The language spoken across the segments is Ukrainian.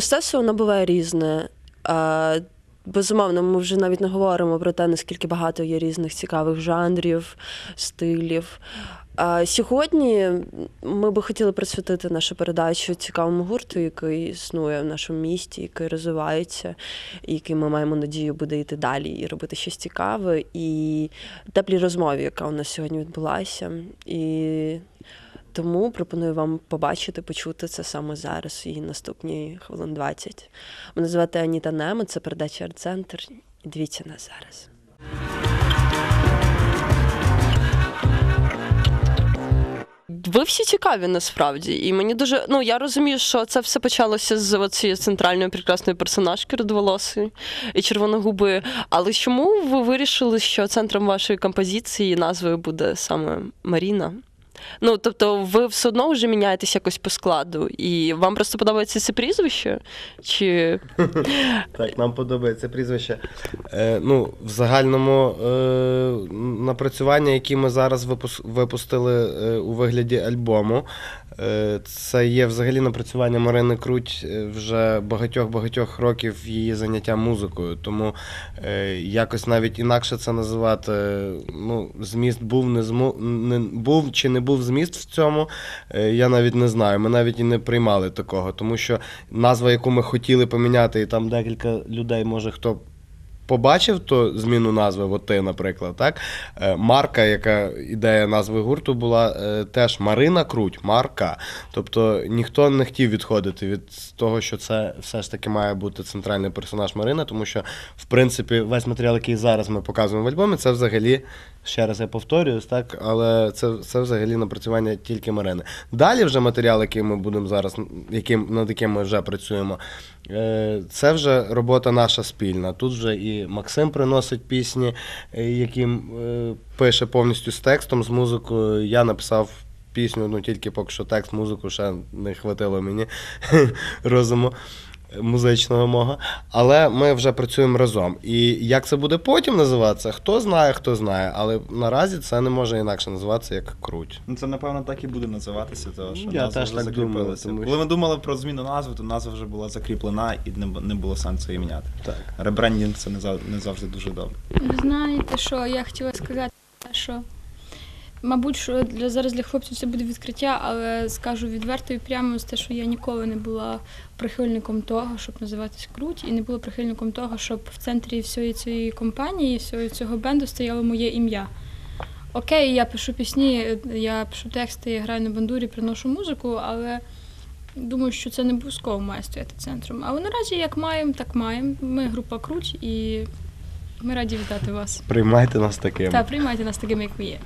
Мистецтво воно буває різне. Безумовно, ми вже навіть не говоримо про те, наскільки багато є різних цікавих жанрів, стилів. А сьогодні ми би хотіли присвятити нашу передачу цікавому гурту, який існує в нашому місті, який розвивається, і який ми маємо надію буде йти далі і робити щось цікаве, і теплій розмові, яка у нас сьогодні відбулася. І тому пропоную вам побачити, почути це саме зараз і наступні хвилин 20. Мене звати Аніта Немо, це передача Арт-центр. І дивіться нас зараз. Ви всі цікаві насправді, і мені дуже ну я розумію, що це все почалося з цієї центральної прекрасної персонажки рудоволосої і червоногуби. Але чому ви вирішили, що центром вашої композиції назвою буде саме Маріна? Ну, тобто, ви все одно вже міняєтесь якось по складу, і вам просто подобається це прізвище? Чи Так, нам подобається прізвище. Е, ну, в загальному е, напрацювання, які ми зараз випустили е, у вигляді альбому, е, це є взагалі напрацювання Марини Круть е, вже багатьох-багатьох років її заняття музикою. Тому е, якось навіть інакше це називати. Ну, зміст був, не, зму, не був чи не був зміст в цьому, е, я навіть не знаю. Ми навіть і не приймали такого, тому що назва, яку ми хотіли поміняти, і там декілька людей, може хто. Побачив то зміну назви, от ти, наприклад, так? Е, Марка, яка ідея назви гурту була е, теж Марина Круть, Марка. Тобто ніхто не хотів відходити від того, що це все ж таки має бути центральний персонаж Марина, тому що, в принципі, весь матеріал, який зараз ми показуємо в альбомі, це взагалі, ще раз я повторююсь, так, але це, це взагалі напрацювання тільки Марини. Далі вже матеріал, який ми будемо зараз, яким, над яким ми вже працюємо, е, це вже робота наша спільна. Тут вже і Максим приносить пісні, е, яким е, пише повністю з текстом, з музикою. Я написав пісню, ну тільки поки що текст, музику ще не хватило мені розуму музичного мого. Але ми вже працюємо разом. І як це буде потім називатися, хто знає, хто знає. Але наразі це не може інакше називатися як круть. Ну, це напевно так і буде називатися, тому що Я назва теж вже так думаю, закріпилася. тому Коли ми думали про зміну назви, то назва вже була закріплена і не, бу- не було сенсу її міняти. Так. Ребрендінг це не, зав- не завжди дуже добре. Ви знаєте, що я хотіла сказати, що мабуть, що для зараз для хлопців це буде відкриття, але скажу відверто і прямо з те, що я ніколи не була прихильником того, щоб називатись круть, і не була прихильником того, щоб в центрі всієї цієї компанії, всього цього бенду стояло моє ім'я. Окей, я пишу пісні, я пишу тексти, я граю на бандурі, приношу музику, але думаю, що це не обов'язково має стояти центром. Але наразі як маємо, так маємо. Ми група круть і ми раді вітати вас. Приймайте нас таким. Та приймайте нас такими, як ви є.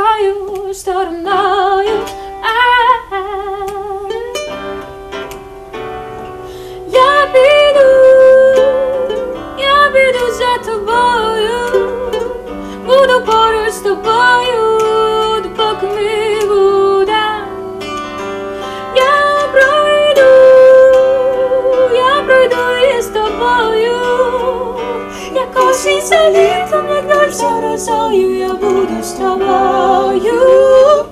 іншою стороною. А-а-а. як осінь за літом, як дощ за росою, я буду з тобою.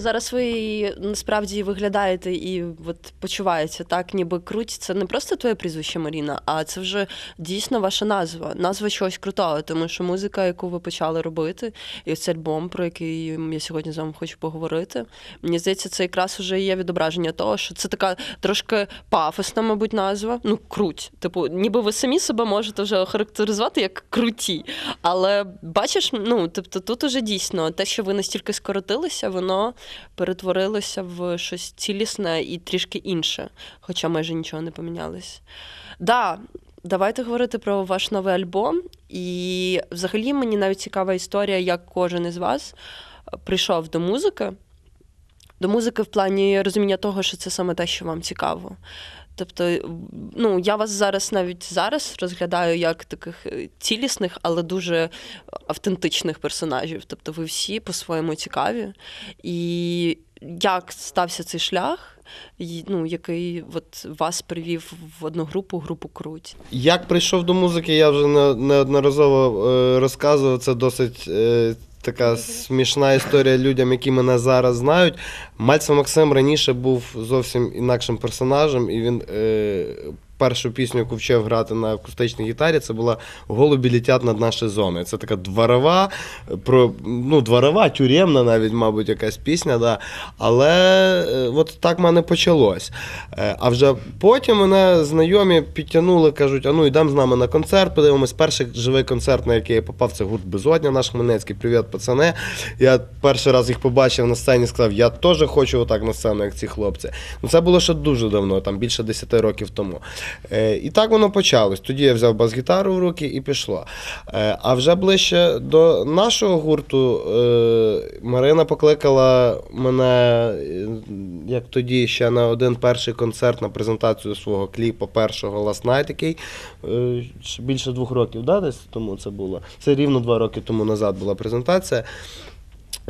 Зараз ви насправді виглядаєте і от почуваєте так, ніби круть. Це не просто твоє прізвище Маріна, а це вже дійсно ваша назва. Назва чогось крутого, тому що музика, яку ви почали робити, і цей альбом, про який я сьогодні з вами хочу поговорити. Мені здається, це якраз вже є відображення того, що це така трошки пафосна, мабуть, назва. Ну, круть. Типу, ніби ви самі себе можете вже охарактеризувати як круті. Але бачиш, ну тобто тут уже дійсно те, що ви настільки скоротилися, воно перетворилося в щось цілісне і трішки інше, хоча майже нічого не помінялось. Да, давайте говорити про ваш новий альбом. І взагалі мені навіть цікава історія, як кожен із вас прийшов до музики. До музики в плані розуміння того, що це саме те, що вам цікаво. Тобто, ну я вас зараз навіть зараз розглядаю як таких е, цілісних, але дуже автентичних персонажів. Тобто, ви всі по-своєму цікаві. І як стався цей шлях, ну, який от вас привів в одну групу, групу Круть? Як прийшов до музики, я вже неодноразово е, розказував. Це досить е, така смішна історія людям, які мене зараз знають. Мальцев Максим раніше був зовсім інакшим персонажем, і він. Е, Першу пісню, яку вчив грати на акустичній гітарі, це була Голубі літять над наші зони. Це така дворова, про, ну, дворова, тюремна навіть, мабуть, якась пісня. Да. Але е, от так в мене почалось. Е, А вже потім мене знайомі підтягнули, кажуть, а ну йдемо з нами на концерт, подивимось. Перший живий концерт, на який я попав, це гурт Безодня, наш Хмельницький. Привіт, пацани. Я перший раз їх побачив на сцені, сказав, я теж хочу отак на сцену, як ці хлопці. Ну це було ще дуже давно, там більше 10 років тому. Е, І так воно почалось. Тоді я взяв бас-гітару в руки і пішло. Е, А вже ближче до нашого гурту е, Марина покликала мене, як тоді, ще на один перший концерт на презентацію свого кліпу першого Last Night, який більше двох років, да, десь тому це було. Це рівно два роки тому назад була презентація.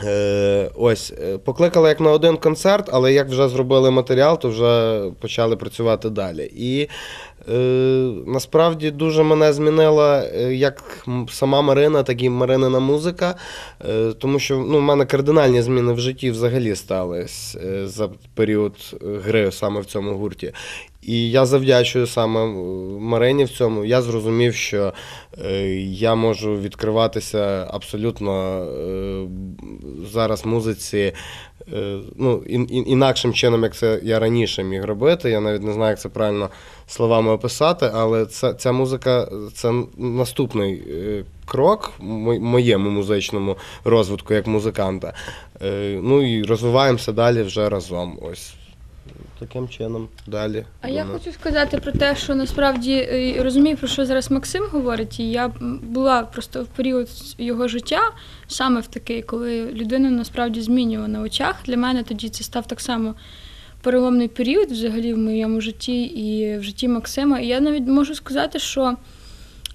Е, ось, е, покликали як на один концерт, але як вже зробили матеріал, то вже почали працювати далі. І насправді дуже мене змінила е, як сама Марина, так і Маринина музика. Е, тому що ну, в мене кардинальні зміни в житті взагалі стались е, за період е, гри саме в цьому гурті. І я завдячую саме е, Марині в цьому. Я зрозумів, що е, я можу відкриватися абсолютно е, зараз музиці е, ну, ін, ін- інакшим чином, як це я раніше міг робити. Я навіть не знаю, як це правильно словами описати, але це, ця музика це наступний е, крок в моєму музичному розвитку як музиканта. Е, Ну і розвиваємося далі вже разом. Ось таким чином далі. А я хочу сказати про те, що насправді е, розумію, про що зараз Максим говорить, і я була просто в період його життя, саме в такий, коли людина насправді змінювала на очах. Для мене тоді це став так само переломний період взагалі в моєму житті і в житті Максима. І я навіть можу сказати, що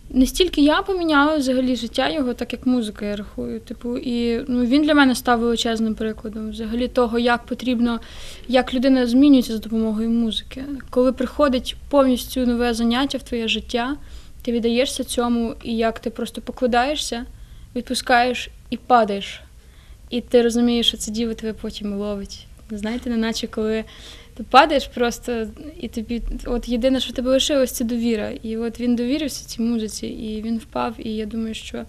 не стільки я поміняла взагалі життя його, так як музика, я рахую. Типу, і ну, він для мене став величезним прикладом взагалі того, як потрібно, як людина змінюється за допомогою музики. Коли приходить повністю нове заняття в твоє життя, ти віддаєшся цьому, і як ти просто покладаєшся, відпускаєш і падаєш. І ти розумієш, що це діло тебе потім ловить. Знаєте, неначе коли ти падаєш просто, і тобі от єдине, що тебе лишилось, це довіра. І от він довірився цій музиці, і він впав, і я думаю, що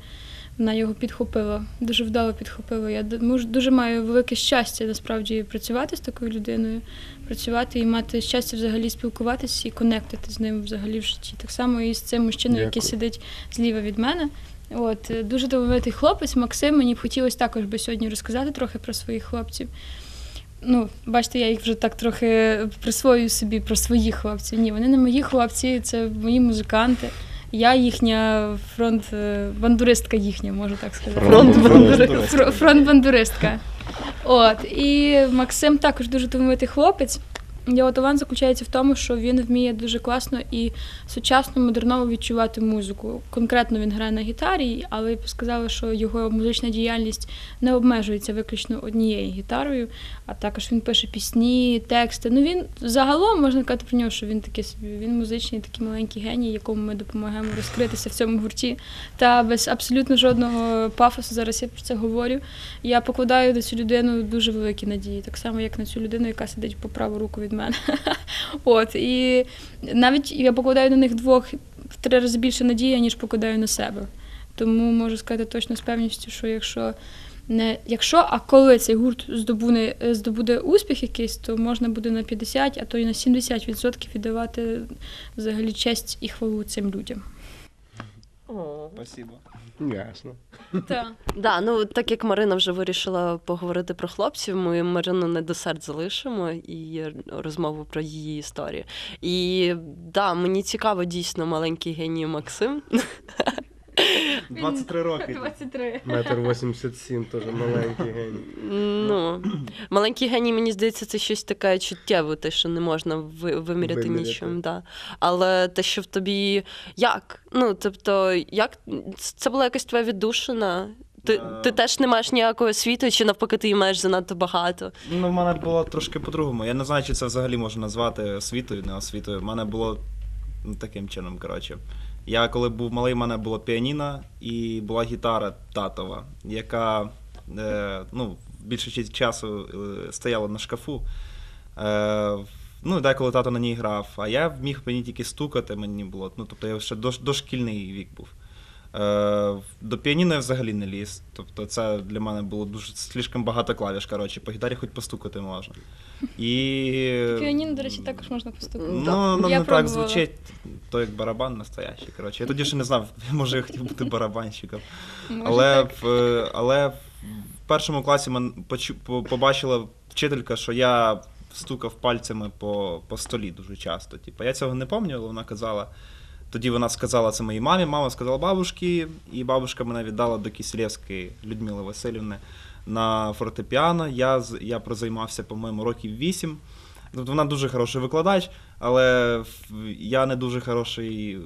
вона його підхопила, дуже вдало підхопила. Я дуже маю велике щастя насправді працювати з такою людиною, працювати і мати щастя взагалі спілкуватися і конектити з ним взагалі в житті. Так само і з цим мужчиною, який сидить зліва від мене. От дуже талановитий хлопець. Максим. Мені б хотілося також би сьогодні розказати трохи про своїх хлопців. Ну, бачите, я їх вже так трохи присвоюю собі про своїх хлопців. Ні, вони не мої хлопці, це мої музиканти. Я їхня фронт е, бандуристка їхня, можу так сказати. Фронт-бандуристка. Фронт-бандуристка. От. І Максим також дуже талановитий хлопець. Його талант заключається в тому, що він вміє дуже класно і сучасно, модерново відчувати музику. Конкретно він грає на гітарі, але я б сказала, що його музична діяльність не обмежується виключно однією гітарою, а також він пише пісні, тексти. Ну він загалом можна казати про нього, що він такий собі, він музичний, такий маленький геній, якому ми допомагаємо розкритися в цьому гурті. Та без абсолютно жодного пафосу зараз я про це говорю. Я покладаю на цю людину дуже великі надії, так само, як на цю людину, яка сидить по праву руку від мене. От і навіть я покладаю на них двох в три рази більше надії, ніж покладаю на себе. Тому можу сказати точно з певністю, що якщо не якщо, а коли цей гурт здобуне здобуде успіх якийсь, то можна буде на 50, а то й на 70% віддавати взагалі честь і хвалу цим людям. Спасибо. Ясно. Так. Да, ну так як Марина вже вирішила поговорити про хлопців, ми Марину не десерт залишимо і розмову про її історію. І да, мені цікаво дійсно маленький геній Максим. 23 роки. 23. Метр 87, теж маленький геній. Ну, маленький геній, мені здається, це щось таке чуттєве, те, що не можна виміряти нічим. Да. Але те, що в тобі як? Ну, тобто, як це була якась твоя віддушина? Ти, Е. ти теж не маєш ніякої освіти, чи навпаки, ти її маєш занадто багато? Ну, в мене було трошки по-другому. Я не знаю, чи це взагалі можна назвати освітою, не освітою. В мене було ну, таким чином, коротше. Я коли був малий, в мене було піаніно і була гітара татова, яка е, ну, часть часу е, стояла на шкафу. Е, ну, деколи тато на ній грав, а я міг мені тільки стукати, мені було. Ну, тобто я ще дош, дошкільний вік був. Е, до піаніно я взагалі не ліз. Тобто це для мене було дуже слишком багато клавіш. Коротше, по гітарі хоч постукати можна. І... Піаніно, до речі, також можна постукати. Ну, ну Я не так звучить, то як барабан настоящий. Коротше. Я тоді ще не знав, може я хотів бути барабанщиком. Може, Але, в, е, але в першому класі мен, побачила вчителька, що я стукав пальцями по, по столі дуже часто. Типу, я цього не пам'ятаю, але вона казала. Тоді вона сказала це моїй мамі, мама сказала бабушці, і бабушка мене віддала до Кисілєвської Людмили Васильівни на фортепіано. Я, я прозаймався, по-моєму, років вісім. Тобто вона дуже хороший викладач, але я не дуже хороший е,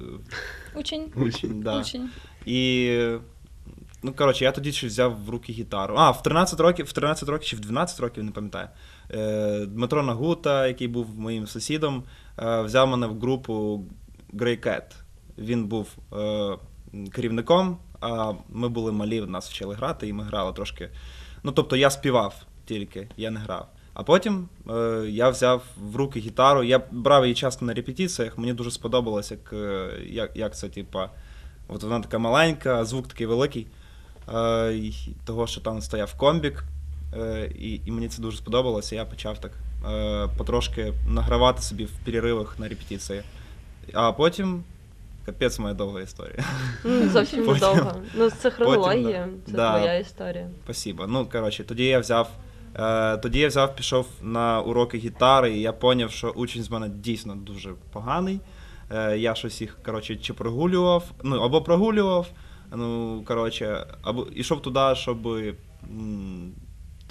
Учень. учень. Да. Учень. І ну, коротше, я тоді ще взяв в руки гітару. А, в 13 років, в 13 років чи в 12 років, не пам'ятаю. Е, Дмитро Нагута, який був моїм сусідом, е, взяв мене в групу Cat. Він був е, керівником, а ми були малі, нас вчили грати, і ми грали трошки. Ну, тобто я співав тільки, я не грав. А потім е, я взяв в руки гітару. Я брав її часто на репетиціях. Мені дуже сподобалось, як, е, як, як це, типа, От вона така маленька, звук такий великий. Е, того, що там стояв комбік. Е, і, і мені це дуже сподобалося. Я почав так е, потрошки награвати собі в переривах на репетиції. А потім. Капець моя довга історія. Ну, Зовсім Потім- недовго. Ну, це хронологія, це Да. твоя історія. Спасибо. Ну, коротше, тоді я взяв. Е, тоді я взяв, пішов на уроки гітари, і я зрозумів, що учень з мене дійсно дуже поганий. Е, я щось їх, коротше, чи прогулював, ну, або прогулював, ну, коротше, або йшов туди, щоб м,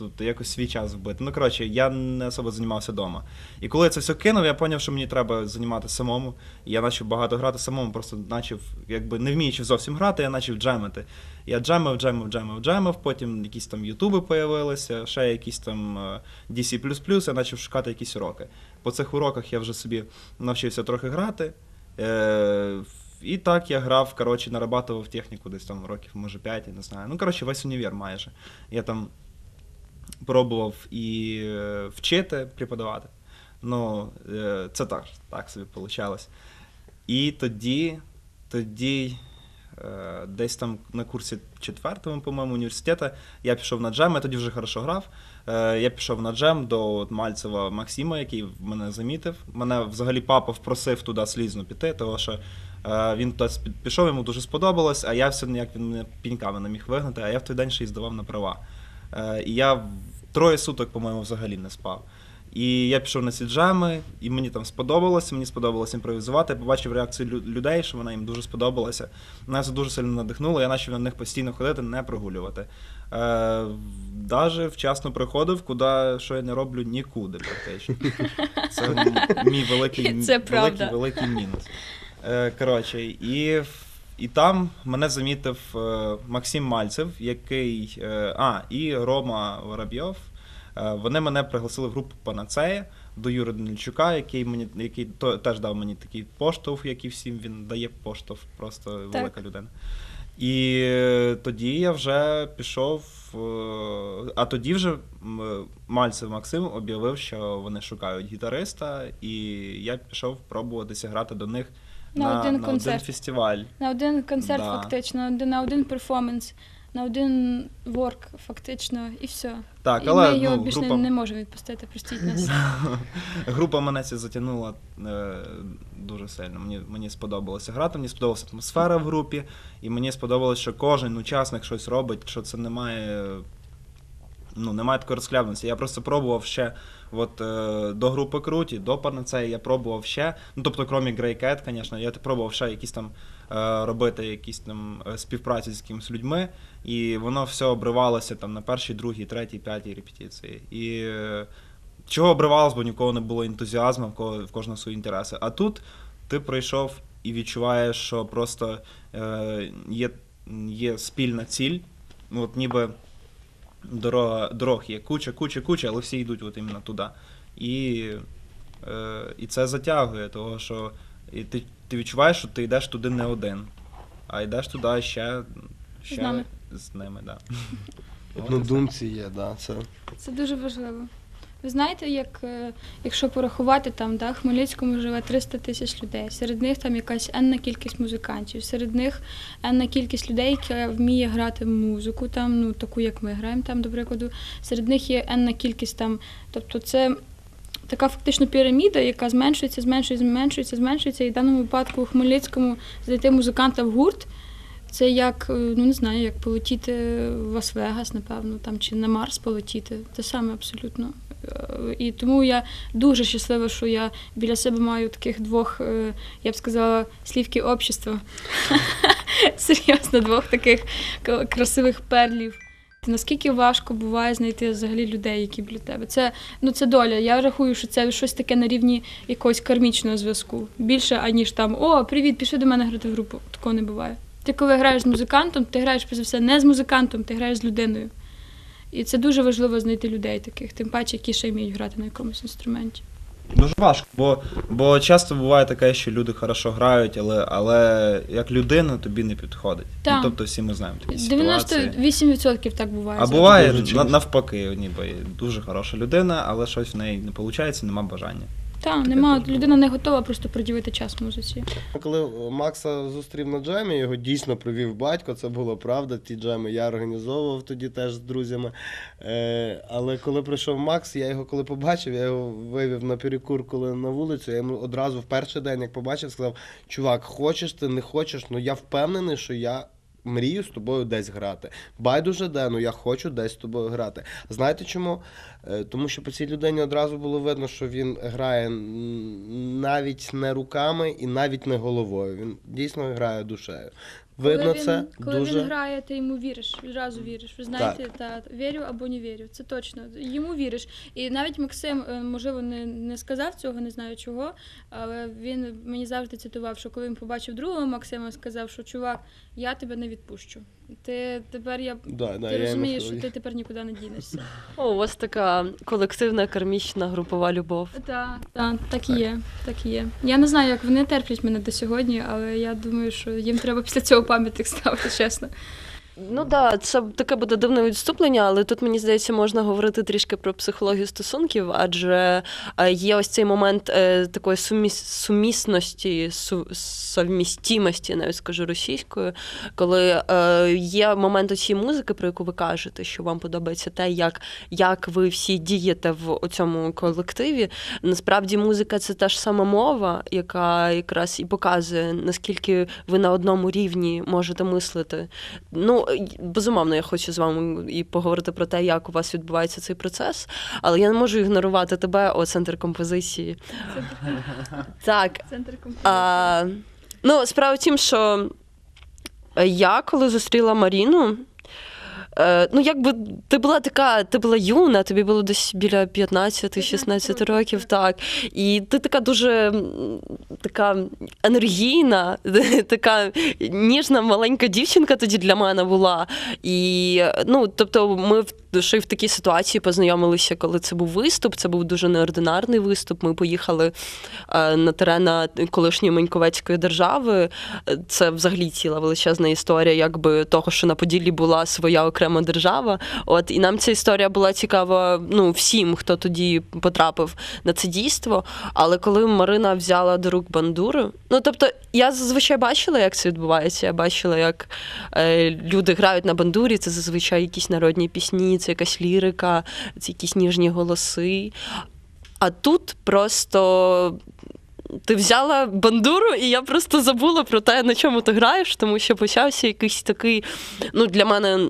тут якось свій час вбити. Ну, коротше, я не особо займався вдома. І коли я це все кинув, я зрозумів, що мені треба займатися самому. І я почав багато грати самому, просто почав, якби не вміючи зовсім грати, я почав джемити. Я джемив, джемив, джемив, джемив, потім якісь там ютуби появилися, ще якісь там е, DC++, я почав шукати якісь уроки. По цих уроках я вже собі навчився трохи грати. Е, і так я грав, коротше, нарабатував техніку десь там років, може 5, я не знаю. Ну, коротше, весь універ майже. Я там пробував і е, вчити, преподавати. Ну, е, це так, так собі вийшло. І тоді, тоді е, десь там на курсі четвертому, по-моєму, університету, я пішов на джем, я тоді вже хорошо грав. Я пішов на джем до от Мальцева Максима, який мене замітив. Мене взагалі папа впросив туди слізно піти, тому що він туди пішов, йому дуже сподобалось, а я все ніяк він мене піньками не міг вигнати, а я в той день ще й здавав на права. Е, і я троє суток, по-моєму, взагалі не спав. І я пішов на ці джеми, і мені там сподобалося, мені сподобалося імпровізувати. Я побачив реакцію людей, що вона їм дуже сподобалася. Мене це дуже сильно надихнуло, я почав на них постійно ходити, не прогулювати. Е, даже вчасно приходив, куди що я не роблю нікуди практично. Це мій великий, Це великий, великий мінус. Е, коротше, і, і там мене замітив е, Максим Мальцев, який. Е, а, і Рома Воробйов. Е, вони мене пригласили в групу Панацея до Юри Данильчука, який мені який то, теж дав мені такий поштовх, як і всім він дає поштовх, просто велика людина. І тоді я вже пішов. А тоді вже Мальцев Максим об'явив, що вони шукають гітариста, і я пішов пробуватися грати до них На на, один на концерт. один фестиваль. На один концерт, Да. фактично, на один, на один перформанс, на один ворк, фактично, і все. Так, і але ми його ну, більше група, не можемо відпустити, простіть нас. група мене це затягнула е, дуже сильно. Мені, мені сподобалося грати, мені сподобалася атмосфера в групі, і мені сподобалося, що кожен учасник щось робить, що це немає. Ну, немає такої розхлябності. Я просто пробував ще от, е, до групи Круті, до Панацеї я пробував ще. Ну, тобто, крім Grey Cat, звісно, я пробував ще якісь там е, робити якісь там е, співпраці з якимись людьми, і воно все обривалося там на першій, другій, третій, п'ятій репетиції. І чого обривалось, бо нікого не було ентузіазму, в кого в кожного свої інтереси. А тут ти прийшов і відчуваєш, що просто е, є, є спільна ціль. От ніби дорога, дорог є куча, куча, куча, але всі йдуть от іменно туди. І, е, і це затягує, того, що і ти, ти відчуваєш, що ти йдеш туди не один, а йдеш туди ще, ще З нами. з ними да. Однодумці є, да, це. Це дуже важливо. Ви знаєте, як, е, якщо порахувати, там да, в Хмельницькому живе 300 тисяч людей. Серед них там якась енна кількість музикантів, серед них енна кількість людей, яка вміє грати музику, там, ну, таку, як ми граємо, там, до прикладу. Серед них є енна кількість там. Тобто це така фактично піраміда, яка зменшується, зменшується, зменшується, зменшується. І в даному випадку у Хмельницькому знайти музиканта в гурт. Це як, е, ну не знаю, як полетіти в Лас-Вегас, напевно, там чи на Марс полетіти. Те саме абсолютно. Е, І тому я дуже щаслива, що я біля себе маю таких двох, е, я б сказала, слівки общества. Серйозно, двох таких красивих перлів. Наскільки важко буває знайти взагалі людей, які біля тебе? Це ну це доля. Я рахую, що це щось таке на рівні якогось кармічного зв'язку. Більше аніж там О, привіт, пішли до мене грати в групу. Такого не буває. Ти коли граєш з музикантом, ти граєш перш за все не з музикантом, ти граєш з людиною. І це дуже важливо знайти людей таких, тим паче, які ще вміють грати на якомусь інструменті. Дуже важко, бо, бо часто буває таке, що люди хорошо грають, але, але як людина тобі не підходить. Так. Ну, тобто всі ми знаємо такі ситуації. 98% так буває. А буває навпаки, ніби дуже хороша людина, але щось в неї не виходить, нема бажання. Так, нема, людина не готова просто приділити час музиці. Коли Макса зустрів на джемі, його дійсно провів батько, це було правда. Ті джеми я організовував тоді теж з друзями. Е, але коли прийшов Макс, я його коли побачив, я його вивів на перекур, коли на вулицю. Я йому одразу в перший день, як побачив, сказав: чувак, хочеш ти, не хочеш, ну я впевнений, що я. Мрію з тобою десь грати. Байдуже де, ну я хочу десь з тобою грати. Знаєте чому? Е, Тому що по цій людині одразу було видно, що він грає навіть не руками і навіть не головою. Він дійсно грає душею. Видно коли він, це коли дуже. він грає, ти йому віриш, відразу віриш. Ви знаєте, та вірю або не вірю. Це точно. Йому віриш. І навіть Максим, е, можливо, не, не сказав цього, не знаю чого. Але він мені завжди цитував, що коли він побачив другого Максима, сказав, що чувак, я тебе не відпущу. Ти тепер я. Да, да, Ти я розумієш, що ти тепер нікуди не дінешся. О, у вас така колективна кармічна групова любов. Так, так, так і є. Так і є. Я не знаю, як вони терплять мене до сьогодні, але я думаю, що їм треба після цього пам'ятник ставити, чесно. Ну да, це таке буде дивне відступлення, але тут мені здається, можна говорити трішки про психологію стосунків, адже е, є ось цей момент е, такої суміс, сумісності, су, совмістімості, навіть скажу російською, коли е, є момент цієї музики, про яку ви кажете, що вам подобається те, як, як ви всі дієте в цьому колективі. Насправді музика це та ж сама мова, яка якраз і показує, наскільки ви на одному рівні можете мислити. Ну, Ну, безумовно, я хочу з вами і поговорити про те, як у вас відбувається цей процес, але я не можу ігнорувати тебе, о центр композиції. Так, Центр композиції. а, ну, справа в тім, що я коли зустріла Маріну. Е, Ну, якби ти була така, ти була юна, тобі було десь біля 15-16 років, так. І ти така дуже така енергійна, така ніжна маленька дівчинка тоді для мене була. І ну, тобто, ми в ще й в такій ситуації познайомилися, коли це був виступ. Це був дуже неординарний виступ. Ми поїхали е, на терена колишньої Маньковецької держави. Е, Це взагалі ціла величезна історія, якби того, що на Поділлі була своя окрема держава. От і нам ця історія була цікава ну, всім, хто тоді потрапив на це дійство. Але коли Марина взяла до рук бандуру, ну тобто я зазвичай бачила, як це відбувається. Я бачила, як е, люди грають на бандурі. Це зазвичай якісь народні пісні, це якась лірика, це якісь ніжні голоси. А тут просто ти взяла бандуру, і я просто забула про те, на чому ти граєш, тому що почався якийсь такий, ну, для мене.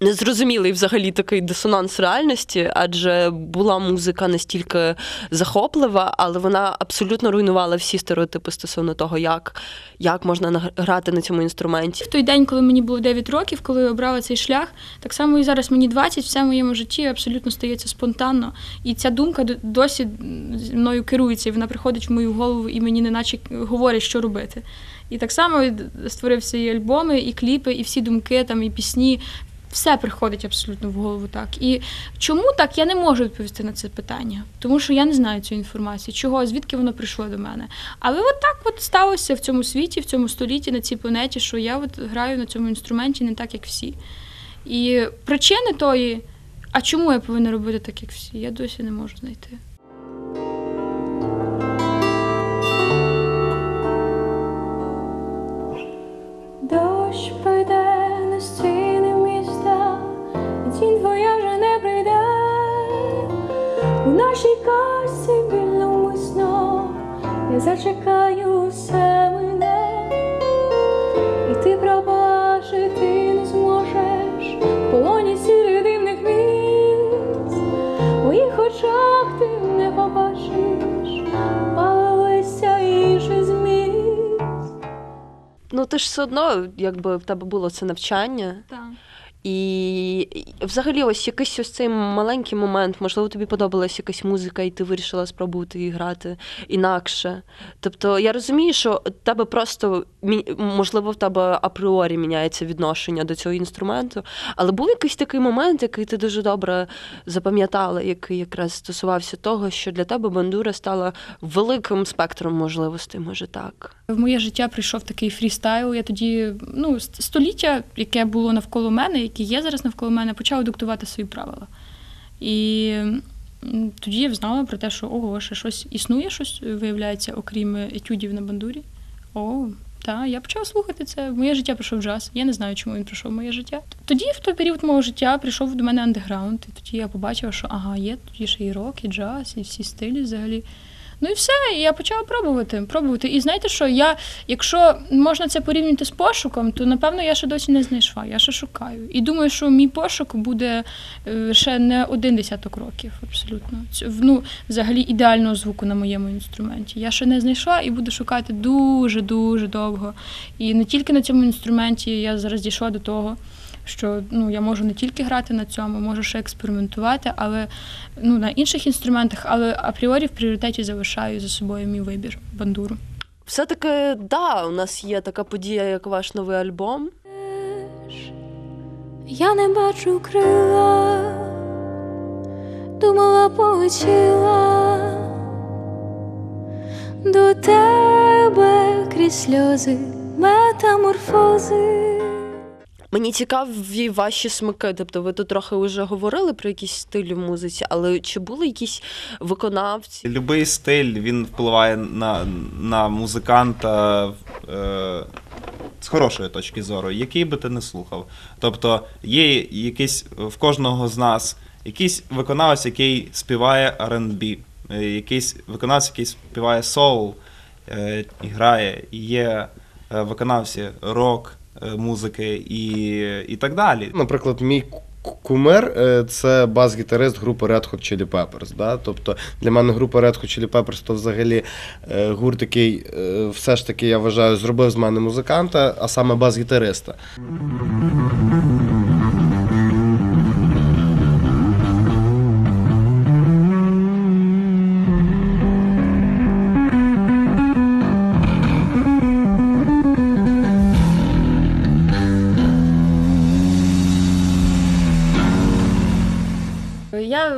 Незрозумілий взагалі такий дисонанс реальності, адже була музика настільки захоплива, але вона абсолютно руйнувала всі стереотипи стосовно того, як, як можна грати на цьому інструменті. В той день, коли мені було 9 років, коли я обрала цей шлях, так само і зараз мені 20, все в моєму житті абсолютно стається спонтанно. І ця думка досі мною керується, і вона приходить в мою голову, і мені неначе говорять, що робити. І так само створився і альбоми, і кліпи, і всі думки, там, і пісні. Все приходить абсолютно в голову так. І чому так, я не можу відповісти на це питання, тому що я не знаю цієї інформації, чого, звідки воно прийшло до мене. Але от так от сталося в цьому світі, в цьому столітті, на цій планеті, що я от граю на цьому інструменті не так, як всі. І причини тої, а чому я повинна робити так, як всі, я досі не можу знайти. Зачекаю все мене, і ти пропаш, і ти не зможеш в полоні сірих дивних міст. В моїх очах ти не побачиш, палилися інший зміст. Ну, ти ж все одно, якби в тебе було це навчання. Так. І взагалі, ось якийсь ось цей маленький момент, можливо, тобі подобалась якась музика, і ти вирішила спробувати її грати інакше. Тобто я розумію, що тебе просто можливо в тебе апріорі міняється відношення до цього інструменту, але був якийсь такий момент, який ти дуже добре запам'ятала, який якраз стосувався того, що для тебе бандура стала великим спектром можливостей, може так. В моє життя прийшов такий фрістайл. Я тоді, ну, століття, яке було навколо мене, яке є зараз навколо мене, почало диктувати свої правила. І тоді я знала про те, що ого, ще щось існує, щось виявляється, окрім етюдів на бандурі. О, та я почала слухати це. Моє життя прийшов джаз. Я не знаю, чому він прийшов в моє життя. Тоді, в той період мого життя, прийшов до мене андеграунд, і тоді я побачила, що ага, є тоді ще і рок, і джаз, і всі стилі взагалі. Ну і все, і я почала пробувати, пробувати. І знаєте що, я, якщо можна це порівняти з пошуком, то напевно я ще досі не знайшла, я ще шукаю. І думаю, що мій пошук буде е, ще не один десяток років, абсолютно. Ну, взагалі ідеального звуку на моєму інструменті. Я ще не знайшла і буду шукати дуже-дуже довго. І не тільки на цьому інструменті я зараз дійшла до того. Що ну я можу не тільки грати на цьому, можу ще експериментувати, але ну на інших інструментах, але апріорі в пріоритеті залишаю за собою мій вибір бандуру. Все-таки, да, у нас є така подія, як ваш новий альбом. Я не бачу крила, думала, полетіла до тебе крізь сльози, метаморфози. Мені цікаві ваші смаки. Тобто, ви тут трохи вже говорили про якісь стилі в музиці, але чи були якісь виконавці? Любий стиль він впливає на, на музиканта е, з хорошої точки зору, який би ти не слухав. Тобто є якийсь в кожного з нас якийсь виконавець, який співає R&B, е, якийсь виконавець, який співає соул е, грає, є е, виконавці рок, музики і, і так далі. Наприклад, мій кумер е, це бас-гітарист групи Red Hot Chili Peppers. Да? Тобто для мене група Red Hot Chili Peppers то взагалі е, гурт, який е, все ж таки, я вважаю, зробив з мене музиканта, а саме бас-гітариста.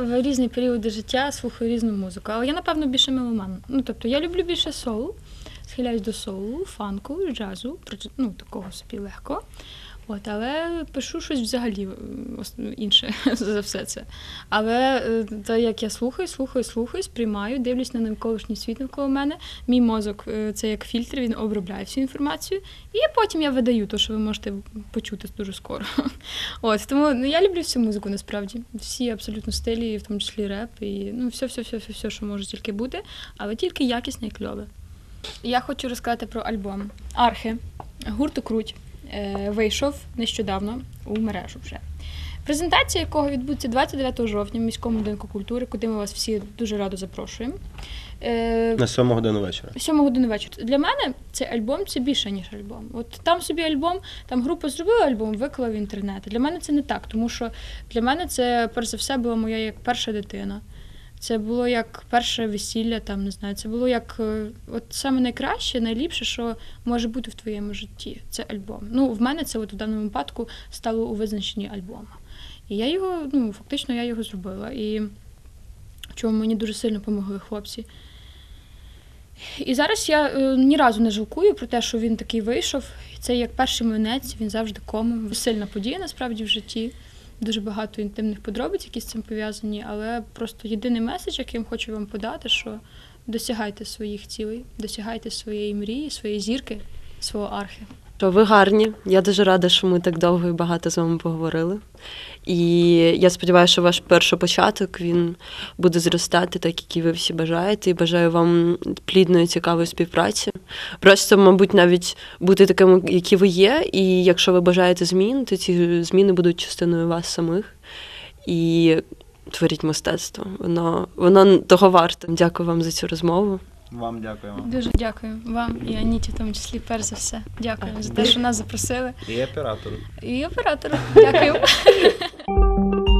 В різні періоди життя слухаю різну музику, але я, напевно, більше меломан. Ну, тобто, я люблю більше соул, схиляюсь до соулу, фанку, джазу, ну, такого собі легко. От, але пишу щось взагалі інше за все це. Але е, те, як я слухаю, слухаю, слухаю, сприймаю, дивлюсь на навколишній світ навколо мене. Мій мозок е, це як фільтр, він обробляє всю інформацію, і потім я видаю те, що ви можете почути дуже скоро. От тому ну, я люблю всю музику насправді. Всі абсолютно стилі, в тому числі реп, і ну все, все, все, все, все, що може тільки бути, але тільки якісне і кльове. Я хочу розказати про альбом Архи гурту Круть вийшов нещодавно у мережу вже. Презентація якого відбудеться 29 жовтня в міському будинку культури, куди ми вас всі дуже радо запрошуємо. Е, На 7 годину вечора. 7 години вечора. Для мене цей альбом це більше, ніж альбом. От там собі альбом, там група зробила альбом, виклала в інтернет. Для мене це не так, тому що для мене це перш за все була моя як перша дитина. Це було як перше весілля, там не знаю. Це було як е, от саме найкраще, найліпше, що може бути в твоєму житті. Це альбом. Ну, в мене це от у даному випадку стало у визначенні альбома. І я його, ну фактично, я його зробила. І чому мені дуже сильно допомогли хлопці. І зараз я е, ні разу не жалкую про те, що він такий вийшов. Це як перший млинець, він завжди кому. Сильна подія насправді в житті. Дуже багато інтимних подробиць, які з цим пов'язані, але просто єдиний меседж, який я хочу вам подати, що досягайте своїх цілей, досягайте своєї мрії, своєї зірки, свого архи. Що ви гарні. Я дуже рада, що ми так довго і багато з вами поговорили. І я сподіваюся, що ваш першопочаток він буде зростати, так як і ви всі бажаєте. І бажаю вам плідної, цікавої співпраці. Просто, мабуть, навіть бути такими, які ви є. І якщо ви бажаєте змін, то ці зміни будуть частиною вас самих. І творіть мистецтво. Воно, воно того варте. Дякую вам за цю розмову. Вам дякуємо. Дуже дякую вам і Аніті, в тому числі, перш за все. Дякую за те, що нас запросили. І оператору. І оператору. Дякую.